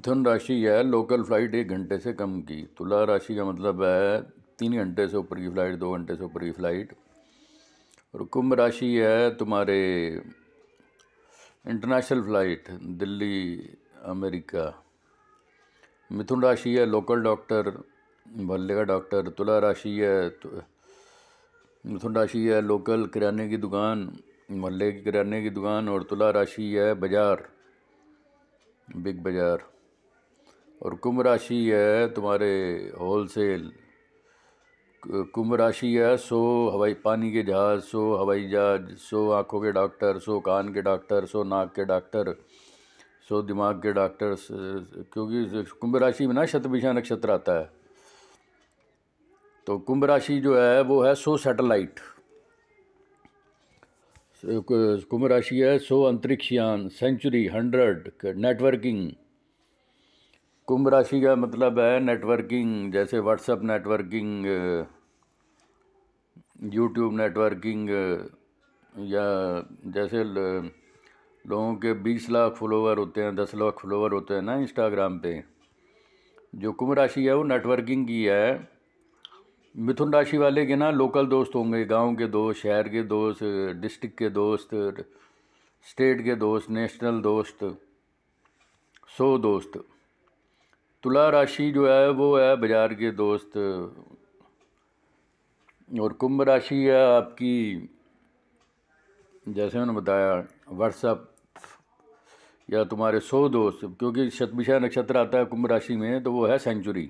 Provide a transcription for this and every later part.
मिथुन राशि है local flight एक घंटे से कम की। तुला राशि का मतलब है तीन घंटे से ऊपर की फ़्लाइट दो घंटे से ऊपर की फ़्लाइट और कुंभ राशि है तुम्हारे इंटरनेशनल फ़्लाइट दिल्ली, अमेरिका। मिथुन राशि है लोकल डॉक्टर मोहल्ले का डॉक्टर तुला राशि है तो मिथुन राशि है लोकल किराने की दुकान, मोहल्ले की किराने की दुकान। और तुला राशि है बाज़ार बिग बाज़ार। और कुंभ राशि है तुम्हारे होलसेल कुंभ राशि है, सो हवाई पानी के जहाज़, सो हवाई जहाज़, सो आँखों के डॉक्टर, सो कान के डॉक्टर, सो नाक के डॉक्टर, सो दिमाग के डॉक्टर क्योंकि कुंभ राशि में ना शतभिषा नक्षत्र आता है। तो कुंभ राशि जो है, वो है सो सैटेलाइट। कुंभ राशि है, सो अंतरिक्षयान, सेंचुरी, हंड्रेड, नेटवर्किंग कुंभ राशि का मतलब है नेटवर्किंग जैसे व्हाट्सएप नेटवर्किंग यूट्यूब नेटवर्किंग या जैसे लोगों के बीस लाख फॉलोवर होते हैं, दस लाख फॉलोवर होते हैं ना इंस्टाग्राम पे। जो कुंभ राशि है वो नेटवर्किंग की है। मिथुन राशि वाले के ना लोकल दोस्त होंगे, गाँव के दोस्त, शहर के दोस्त डिस्ट्रिक्ट के दोस्त स्टेट के दोस्त नेशनल दोस्त, सौ दोस्त। तुला राशि जो है, वो है बाज़ार के दोस्त। और कुंभ राशि है आपकी, जैसे मैंने बताया व्हाट्सअप या तुम्हारे सौ दोस्त, क्योंकि शतभिषा नक्षत्र आता है कुंभ राशि में तो वो है सेंचुरी।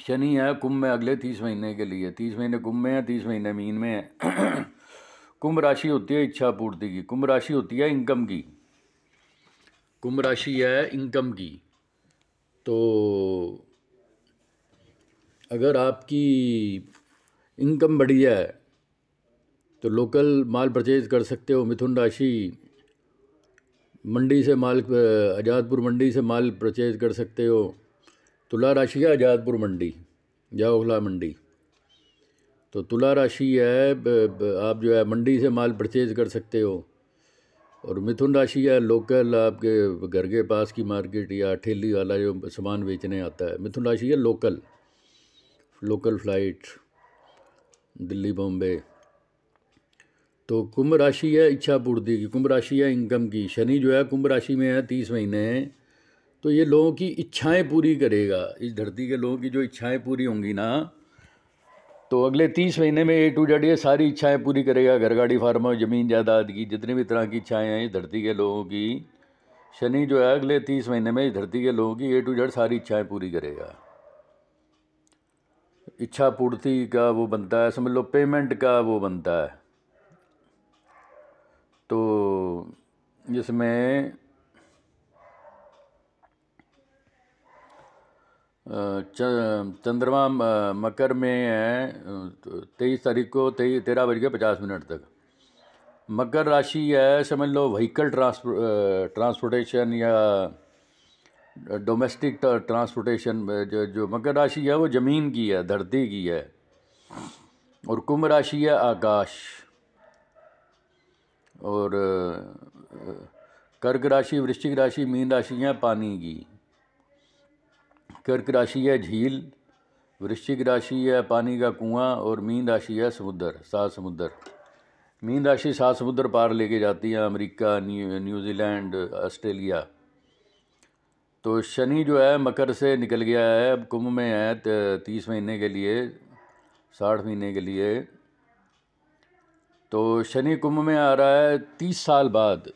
शनि है कुंभ में अगले तीस महीने के लिए। तीस महीने कुंभ में है, तीस महीने मीन में है। कुंभ राशि होती है इच्छा पूर्ति की। कुंभ राशि होती है इनकम की। कुंभ राशि है इनकम की। तो अगर आपकी इनकम बढ़िया है तो लोकल माल परचेज कर सकते हो, मिथुन राशि। मंडी से माल आज़ादपुर मंडी से माल परचेज कर सकते हो। तुला राशि है आज़ादपुर मंडी, या ओखला मंडी। तो तुला राशि है आप जो है मंडी से माल परचेज कर सकते हो। और मिथुन राशि है, लोकल आपके घर के पास की मार्केट या ठेली वाला जो सामान बेचने आता है। मिथुन राशि है, local. Local flight, Delhi, Bombay. तो कुंभ राशि है, इच्छा पूर्ति की। कुंभ राशि है इनकम की। शनि जो है, कुंभ राशि में है, तीस महीने तो ये लोगों की इच्छाएँ पूरी करेगा। इस धरती के लोगों की जो इच्छाएँ पूरी होंगी ना तो अगले तीस महीने में ए टू जेड ये सारी इच्छाएँ पूरी करेगा। घर गाड़ी, फार्म ज़मीन, जायदाद की, जितनी भी तरह की इच्छाएँ हैं इस धरती के लोगों की। शनि जो है, अगले तीस महीने में इस धरती के लोगों की ए टू जेड सारी इच्छाएँ पूरी करेगा। इच्छा पूर्ति का वो बनता है, समझ लो, पेमेंट का वो बनता है। तो इसमें चंद्रमा मकर में है, तेईस तारीख को तेईस तेरह बज के पचास मिनट तक। मकर राशि है, समझ लो व्हीकल ट्रांसपोर्टेशन या डोमेस्टिक ट्रांसपोर्टेशन जो जो मकर राशि है, वो ज़मीन की है, धरती की है। और कुंभ राशि है, आकाश। और कर्क राशि, वृश्चिक राशि, मीन राशि है, पानी की। कर्क राशि है झील, वृश्चिक राशि है पानी का कुआँ और मीन राशि है समुद्र, सात समुद्र। मीन राशि सात समुद्र पार लेके जाती है अमेरिका, न्यू, न्यूजीलैंड, ऑस्ट्रेलिया। तो शनि जो है मकर से निकल गया है, अब कुंभ में है तीस महीने के लिए, साठ महीने के लिए। तो शनि कुंभ में आ रहा है तीस साल बाद,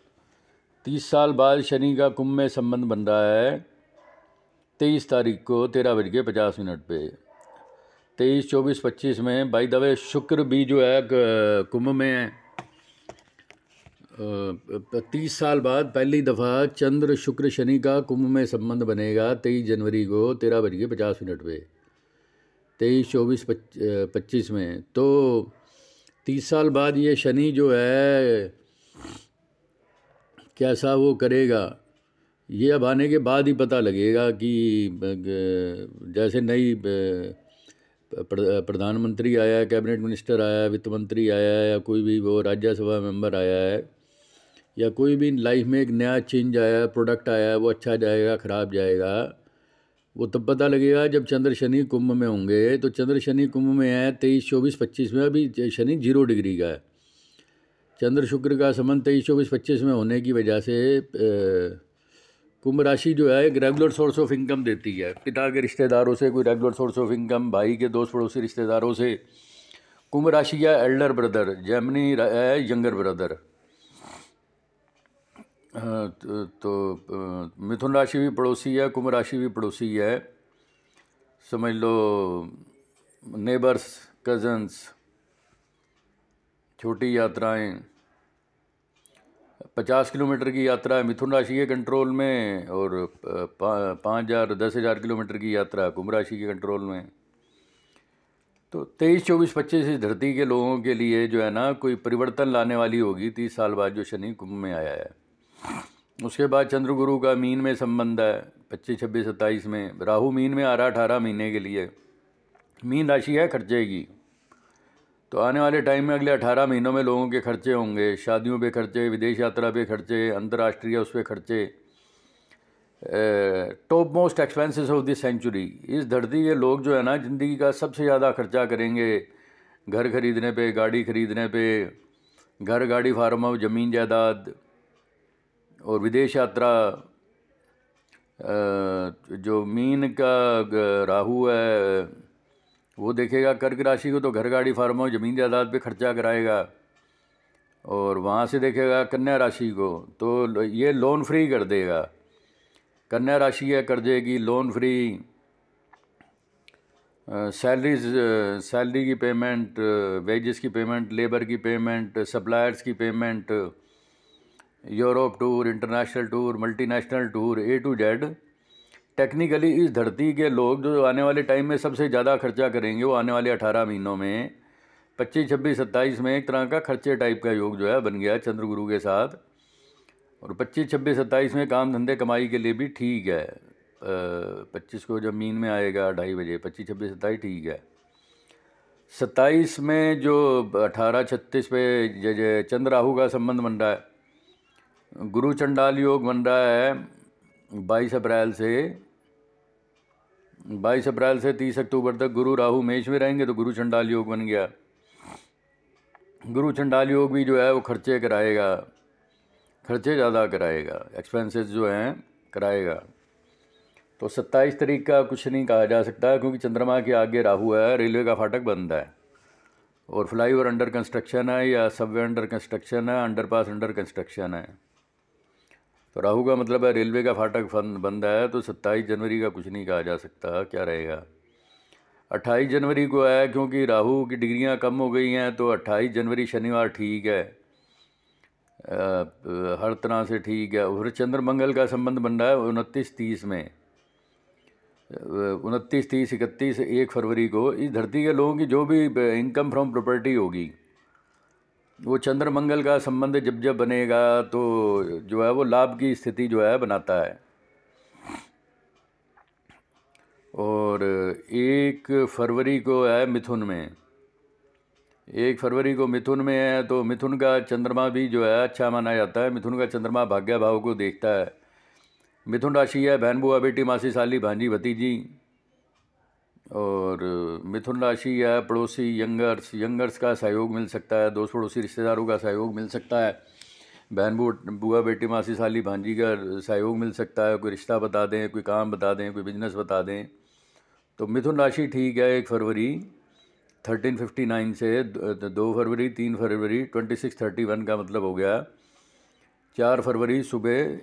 तीस साल बाद शनि का कुंभ में संबंध बन रहा है। तेईस तारीख को तेरह बज के पचास मिनट पे। तेईस, चौबीस, पच्चीस में बाई दवे शुक्र भी जो है कुंभ में तीस साल बाद पहली दफ़ा चंद्र, शुक्र, शनि का कुंभ में संबंध बनेगा तेईस जनवरी को, तेरह बज के पचास मिनट पे। तेईस, चौबीस पच्चीस में। तो तीस साल बाद ये शनि जो है, कैसा वो करेगा? ये अब आने के बाद ही पता लगेगा कि जैसे नई प्रधानमंत्री आया है कैबिनेट मिनिस्टर आया है वित्त मंत्री आया है या कोई भी वो राज्यसभा मेंबर आया है, या कोई भी लाइफ में एक नया चेंज आया है प्रोडक्ट आया है वो अच्छा जाएगा, ख़राब जाएगा, वो तब पता लगेगा जब चंद्र शनि कुंभ में होंगे। तो चंद्र शनि कुंभ में है, तेईस, चौबीस, पच्चीस में, अभी शनि ज़ीरो डिग्री का है। चंद्र शुक्र का संबंध तेईस, चौबीस, पच्चीस में होने की वजह से कुंभ राशि जो है एक रेगुलर सोर्स ऑफ़ इनकम देती है। पिता के रिश्तेदारों से कोई रेगुलर सोर्स ऑफ़ इनकम भाई के दोस्त पड़ोसी रिश्तेदारों से। कुंभ राशि है एल्डर ब्रदर जैमनी है यंगर ब्रदर तो, तो मिथुन राशि भी पड़ोसी है कुंभ राशि भी पड़ोसी है। समझ लो नेबर्स कज़न्स छोटी यात्राएँ पचास किलोमीटर की यात्रा है मिथुन राशि के कंट्रोल में और पाँच हज़ार, दस हज़ार किलोमीटर की यात्रा कुंभ राशि के कंट्रोल में। तो तेईस, चौबीस, पच्चीस इस धरती के लोगों के लिए जो है ना, कोई परिवर्तन लाने वाली होगी, तीस साल बाद जो शनि कुंभ में आया है। उसके बाद चंद्र गुरु का मीन में संबंध है, पच्चीस, छब्बीस, सत्ताईस में। राहु मीन में आ रहा अठारह महीने के लिए। मीन राशि है, खर्चे की। तो आने वाले टाइम में अगले अठारह महीनों में लोगों के खर्चे होंगे। शादियों पे खर्चे, विदेश यात्रा पे खर्चे, अंतर्राष्ट्रीय उस पर खर्चे। Top most expenses of this century इस धरती के लोग जो है ना, ज़िंदगी का सबसे ज़्यादा खर्चा करेंगे। घर खरीदने पे, गाड़ी खरीदने पे, घर, गाड़ी, फार्म हाउस, ज़मीन, जायदाद और विदेश यात्रा। जो मीन का राहु है वो देखेगा, कर्क राशि को तो घर गाड़ी फार्म ज़मीन जायदाद पे खर्चा कराएगा। और वहाँ से देखेगा, कन्या राशि को तो ये लोन फ्री कर देगा। कन्या राशि है कर देगी लोन फ्री सैलरीज सैलरी की पेमेंट वेजेस की पेमेंट लेबर की पेमेंट सप्लायर्स की payment Europe tour international tour multinational tour A to Z technically इस धरती के लोग जो आने वाले टाइम में सबसे ज़्यादा खर्चा करेंगे, वो आने वाले अठारह महीनों में। पच्चीस, छब्बीस, सत्ताईस में एक तरह का खर्चे टाइप का योग जो है बन गया चंद्र गुरु के साथ। और पच्चीस, छब्बीस, सत्ताईस में काम धंधे कमाई के लिए भी ठीक है। पच्चीस को जब मीन में आएगा ढाई बजे, पच्चीस, छब्बीस, सत्ताईस ठीक है। सत्ताईस में जो अठारह, छत्तीस पे जय चंद्र राहु का संबंध बन रहा है, गुरु चंडाल योग बन रहा है, बाईस अप्रैल से बाईस अप्रैल से तीस अक्टूबर तक गुरु राहु मेष में रहेंगे तो गुरु चंडाल योग बन गया। गुरु चंडाल योग भी जो है वो खर्चे कराएगा। खर्चे ज़्यादा कराएगा। एक्सपेंसेस जो हैं, कराएगा। तो सत्ताईस तारीख का कुछ नहीं कहा जा सकता क्योंकि चंद्रमा के आगे राहु है, रेलवे का फाटक बंद है। और फ्लाई ओवर अंडर कंस्ट्रक्शन है या सबवे अंडर कंस्ट्रक्शन है, अंडरपास अंडर कंस्ट्रक्शन है। तो राहु का मतलब है रेलवे का फाटक बंद है तो सत्ताईस जनवरी का कुछ नहीं कहा जा सकता, क्या रहेगा? अट्ठाईस जनवरी को है, क्योंकि राहु की डिग्रियाँ कम हो गई हैं तो अट्ठाईस जनवरी शनिवार ठीक है। हर तरह से ठीक है। और चंद्र मंगल का संबंध बन रहा है उनतीस तीस में। उनतीस तीस इकतीस एक फरवरी को, इस धरती के लोगों की जो भी इनकम फ्रॉम प्रॉपर्टी होगी वो चंद्र मंगल का संबंध जब जब बनेगा तो जो है वो लाभ की स्थिति जो है बनाता है। और एक फरवरी को है मिथुन में। एक फरवरी को मिथुन में है तो मिथुन का चंद्रमा भी जो है अच्छा माना जाता है। मिथुन का चंद्रमा भाग्य भाव को देखता है। मिथुन राशि है बहन, बुआ, बेटी, मासी, साली, भांजी, भतीजी। और मिथुन राशि या पड़ोसी यंगर्स यंगर्स का सहयोग मिल सकता है दोस्त पड़ोसी रिश्तेदारों का सहयोग मिल सकता है। बहन बुआ, बेटी, मासी, साली, भांजी का सहयोग मिल सकता है, कोई रिश्ता बता दें, कोई काम बता दें, कोई बिज़नेस बता दें। तो मिथुन राशि ठीक है एक फरवरी थर्टीन फिफ्टी नाइन से दो फरवरी, तीन फरवरी ट्वेंटी सिक्स थर्टी वन का मतलब हो गया। चार फरवरी सुबह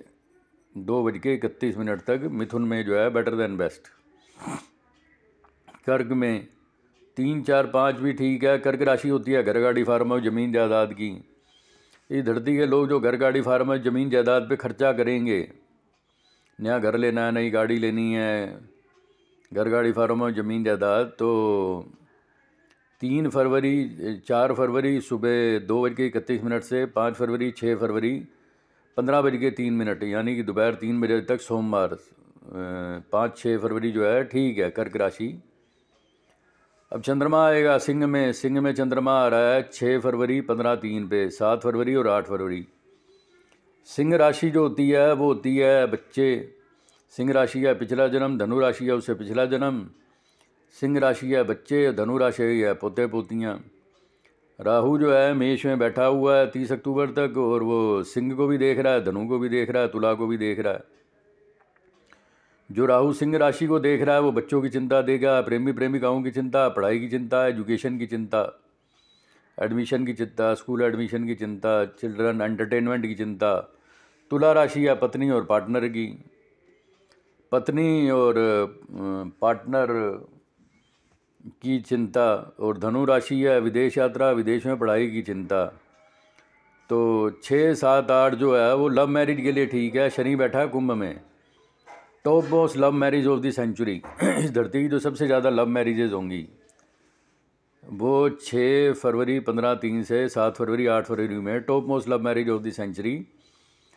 दो बज के इकतीस मिनट तक मिथुन में जो है बेटर देन बेस्ट कर्क में। तीन, चार, पाँच भी ठीक है कर्क राशि होती है, घर गाड़ी फार्म हाउस, ज़मीन जायदाद की। इस धरती के लोग जो घर गाड़ी फार्म हाउस, ज़मीन जायदाद पे खर्चा करेंगे। नया घर लेना है, नई गाड़ी लेनी है। घर गाड़ी फार्म हाउस, ज़मीन जायदाद तो तीन फरवरी, चार फरवरी, सुबह दो बज के इकतीस मिनट से पाँच फरवरी छः फरवरी, पंद्रह बज के तीन मिनट, यानी कि दोपहर तीन बजे तक सोमवार पाँच छः फरवरी जो है, ठीक है, कर्क राशि। अब चंद्रमा आएगा सिंह में सिंह में चंद्रमा आ रहा है छः फरवरी, पंद्रह तीन पे, सात फरवरी और आठ फरवरी। सिंह राशि जो होती है, वो होती है बच्चे। सिंह राशि है पिछला जन्म, धनु राशि है उससे पिछला जन्म। सिंह राशि है बच्चे, धनु राशि है पोते पोतियाँ। राहु जो है, मेष में बैठा हुआ है तीस अक्टूबर तक और वो सिंह को भी देख रहा है, धनु को भी देख रहा है, तुला को भी देख रहा है। जो राहु सिंह राशि को देख रहा है, वो बच्चों की चिंता देगा, प्रेमी प्रेमिकाओं की चिंता, पढ़ाई की चिंता, एजुकेशन की चिंता, एडमिशन की चिंता, स्कूल एडमिशन की चिंता, चिल्ड्रन एंटरटेनमेंट की चिंता, तुला राशि या पत्नी और पार्टनर की। पत्नी और पार्टनर की चिंता और धनु राशि है विदेश यात्रा, विदेश में पढ़ाई की चिंता। तो छः सात आठ जो है, वो लव मैरिज के लिए ठीक है, शनि बैठा है कुंभ में। Top boss love marriage of the century, इस धरती की जो सबसे ज़्यादा लव मैरिजेज होंगी, वो छः फरवरी पंद्रह तीन से सात फरवरी आठ फरवरी में top most love marriage of the century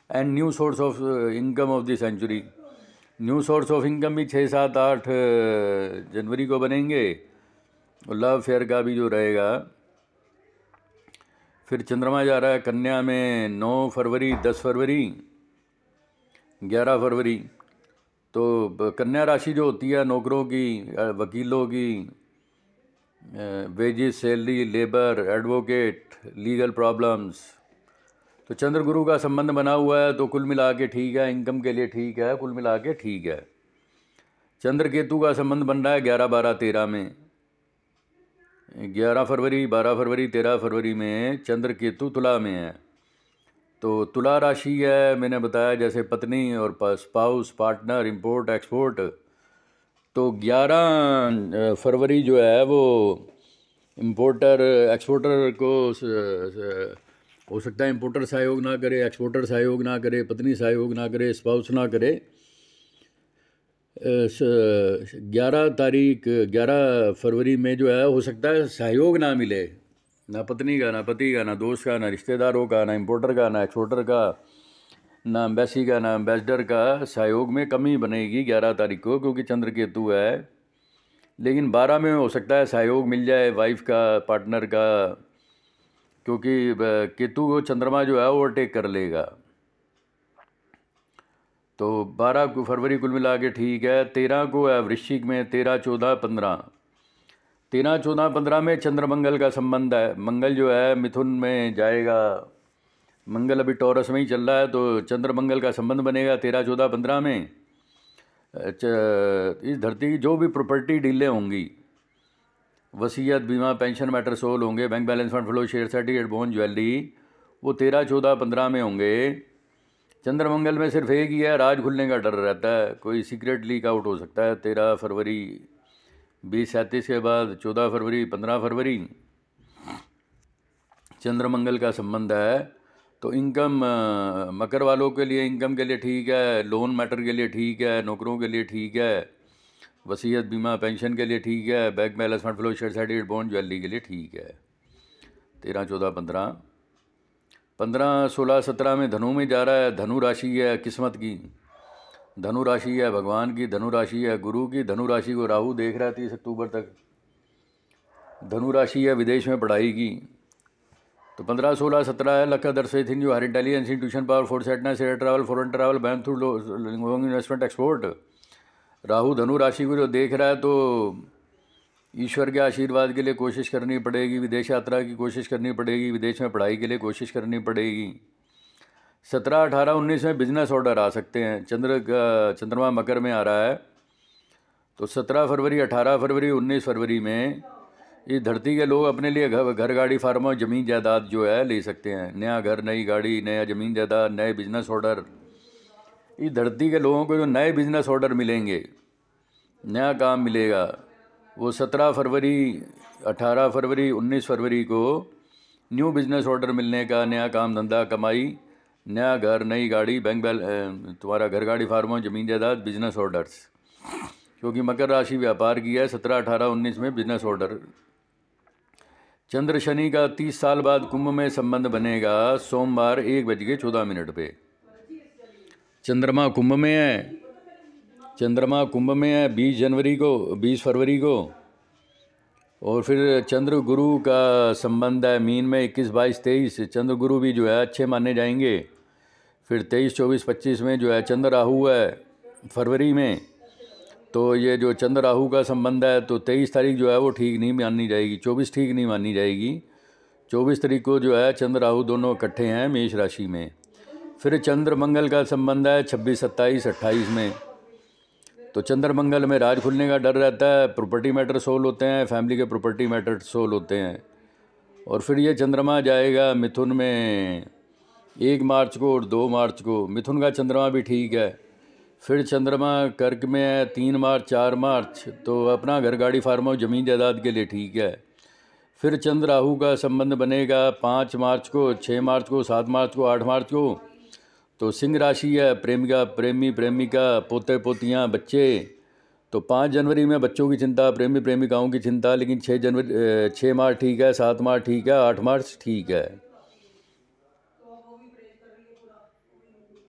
and new source of income of the century. New source of income भी छः सात, आठ जनवरी को बनेंगे और लव फेयर का भी जो रहेगा, फिर चंद्रमा जा रहा है कन्या में नौ फरवरी, दस फरवरी, ग्यारह फरवरी। तो कन्या राशि जो होती है, नौकरों की वकीलों की wages salary labour advocate legal problems तो चंद्र गुरु का संबंध बना हुआ है तो कुल मिला के ठीक है इनकम के लिए ठीक है, कुल मिला के ठीक है। चंद्र केतु का संबंध बन रहा है ग्यारह बारह तेरह में। ग्यारह फरवरी, बारह फरवरी, तेरह फरवरी में चंद्र केतु तुला में है। तो तुला राशि है, मैंने बताया, जैसे पत्नी और स्पाउस पार्टनर इंपोर्ट एक्सपोर्ट तो ग्यारह फरवरी जो है, वो इम्पोर्टर एक्सपोर्टर को हो सकता है इम्पोर्टर सहयोग ना करे एक्सपोर्टर सहयोग ना करे, पत्नी सहयोग ना करे स्पाउस ना करे। ग्यारह तारीख, ग्यारह फरवरी में जो है, हो सकता है सहयोग ना मिले। ना पत्नी का, ना पति का, ना दोस्त का, ना रिश्तेदारों का, ना इम्पोर्टर का, ना एक्सपोर्टर का, ना एम्बेसी का, ना एम्बेसडर का सहयोग में कमी बनेगी ग्यारह तारीख को, क्योंकि चंद्र केतु है। लेकिन बारह में हो सकता है सहयोग मिल जाए वाइफ का पार्टनर का, क्योंकि केतु को चंद्रमा जो है ओवरटेक कर लेगा। तो बारह फरवरी कुल मिला के ठीक है, तेरह को है वृश्चिक में, तेरह, चौदह, पंद्रह। तेरह चौदह पंद्रह में चंद्रमंगल का संबंध है। मंगल जो है, मिथुन में जाएगा। मंगल अभी टॉरस में ही चल रहा है तो चंद्रमंगल का संबंध बनेगा तेरह चौदह पंद्रह में। इस धरती की जो भी प्रॉपर्टी डीलें होंगी, वसीयत, बीमा, पेंशन मैटर सोल होंगे, bank balance fund, flow, share, certificate bond jewellery, वो तेरह चौदह पंद्रह में होंगे। चंद्रमंगल में सिर्फ़ एक ही है, राज खुलने का डर रहता है, कोई सीक्रेट लीक आउट हो सकता है। तेरह फरवरी बीस सैंतीस के बाद चौदह फरवरी, पंद्रह फरवरी। चंद्रमंगल का संबंध है तो इनकम मकर वालों के लिए इनकम के लिए ठीक है, लोन मैटर के लिए ठीक है, नौकरों के लिए ठीक है, वसीयत बीमा, पेंशन के लिए ठीक है, bank balance fund flow, share certificate, bond, jewellery के लिए ठीक है। तेरह, चौदह, पंद्रह। पंद्रह, सोलह, सत्रह में धनु में जा रहा है, धनु राशि है, किस्मत की। धनु राशि है भगवान की धनु राशि है गुरु की धनु राशि को राहु देख रहा है तीस अक्टूबर तक। धनु राशि है विदेश में पढ़ाई की। तो पंद्रह, सोलह, सत्रह है लक्का दर्शे थिंग जो हर इंटेलिजेंस ट्यूशन पावर फोर सेटनेस air travel, foreign travel, bank through long investment, export. Rahu धनु राशि को जो देख रहा है तो ईश्वर के आशीर्वाद के लिए कोशिश करनी पड़ेगी, विदेश यात्रा की कोशिश करनी पड़ेगी, विदेश में पढ़ाई के लिए कोशिश करनी पड़ेगी। सत्रह अठारह उन्नीस में बिज़नेस ऑर्डर आ सकते हैं। चंद्र चंद्रमा मकर में आ रहा है। तो सत्रह फरवरी, अठारह फरवरी, उन्नीस फरवरी में इस धरती के लोग अपने लिए घर घर गाड़ी फार्म और ज़मीन जायदाद जो है ले सकते हैं। नया घर, नई गाड़ी, नया ज़मीन जायदाद, नए बिज़नेस ऑर्डर इस धरती के लोगों को जो नए बिज़नेस ऑर्डर मिलेंगे, नया काम मिलेगा, वो सत्रह फरवरी, अठारह फरवरी, उन्नीस फरवरी को न्यू बिज़नेस ऑर्डर मिलने का, नया काम, धंधा, कमाई नया घर, नई गाड़ी बैंक बैल तुम्हारा घर गाड़ी फार्म ज़मीन जायदाद बिज़नेस ऑर्डर्स क्योंकि मकर राशि व्यापार की है, सत्रह, अठारह, उन्नीस में बिज़नेस ऑर्डर चंद्र शनि का तीस साल बाद कुंभ में संबंध बनेगा, सोमवार एक बज के चौदह मिनट पे। चंद्रमा कुंभ में है। चंद्रमा कुंभ में है, बीस जनवरी को, बीस फरवरी को। और फिर चंद्र गुरु का संबंध है, मीन में इक्कीस, बाईस, तेईस। चंद्र गुरु भी जो है, अच्छे माने जाएँगे। फिर तेईस, चौबीस, पच्चीस में जो है चंद्र राहु है, फरवरी में। तो ये जो चंद्र राहु का संबंध है तो तेईस तारीख जो है वो ठीक नहीं मानी जाएगी, चौबीस ठीक नहीं मानी जाएगी। चौबीस तारीख को जो है चंद्र राहु दोनों इकट्ठे हैं मेष राशि में। फिर चंद्र मंगल का संबंध है, छब्बीस, सत्ताईस, अट्ठाईस में। तो चंद्र मंगल में राज खुलने का डर रहता है प्रॉपर्टी मैटर सोल होते हैं फैमिली के प्रॉपर्टी मैटर सोल होते हैं। और फिर ये चंद्रमा जाएगा मिथुन में। एक मार्च को और दो मार्च को। मिथुन का चंद्रमा भी ठीक है। फिर चंद्रमा कर्क में है, तीन मार्च, चार मार्च तो अपना घर गाड़ी फार्म ज़मीन जायदाद के लिए ठीक है। फिर चंद्र राहु का संबंध बनेगा, पाँच मार्च को छः मार्च को, सात मार्च को, आठ मार्च को। तो सिंह राशि है, प्रेमिका, प्रेमी, प्रेमिका, पोते, पोतियाँ, बच्चे। तो पाँच जनवरी में बच्चों की चिंता, प्रेमी, प्रेमिकाओं की चिंता, लेकिन छः जनवरी छः मार्च ठीक है, सात मार्च ठीक है, आठ मार्च ठीक है।